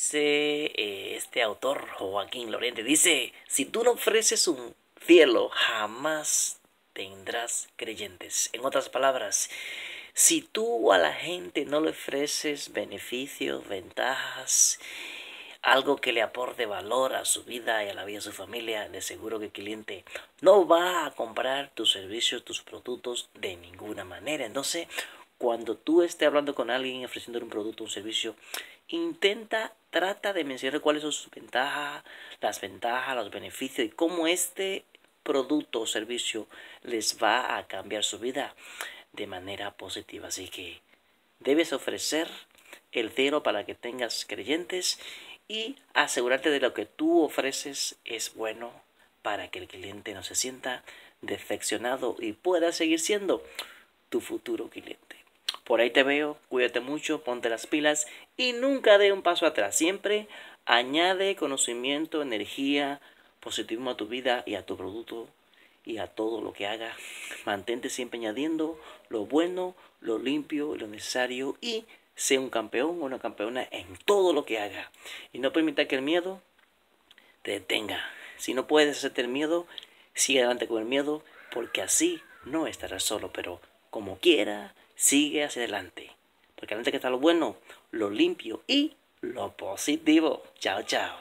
Dice eh, este autor, Joaquín Lorente, dice, si tú no ofreces un cielo, jamás tendrás creyentes. En otras palabras, si tú a la gente no le ofreces beneficios, ventajas, algo que le aporte valor a su vida y a la vida de su familia, de seguro que el cliente no va a comprar tus servicios, tus productos de ninguna manera. Entonces, cuando tú estés hablando con alguien ofreciendo un producto o un servicio, intenta, trata de mencionar cuáles son sus ventajas, las ventajas, los beneficios y cómo este producto o servicio les va a cambiar su vida de manera positiva. Así que debes ofrecer el cielo para que tengas creyentes y asegurarte de lo que tú ofreces es bueno para que el cliente no se sienta decepcionado y pueda seguir siendo tu futuro cliente. Por ahí te veo, cuídate mucho, ponte las pilas y nunca dé un paso atrás. Siempre añade conocimiento, energía, positivismo a tu vida y a tu producto y a todo lo que haga. Mantente siempre añadiendo lo bueno, lo limpio, lo necesario y sé un campeón o una campeona en todo lo que haga. Y no permita que el miedo te detenga. Si no puedes hacerte el miedo, sigue adelante con el miedo porque así no estarás solo, pero como quiera, sigue hacia adelante. Porque adelante que está lo bueno, lo limpio y lo positivo. Chao, chao.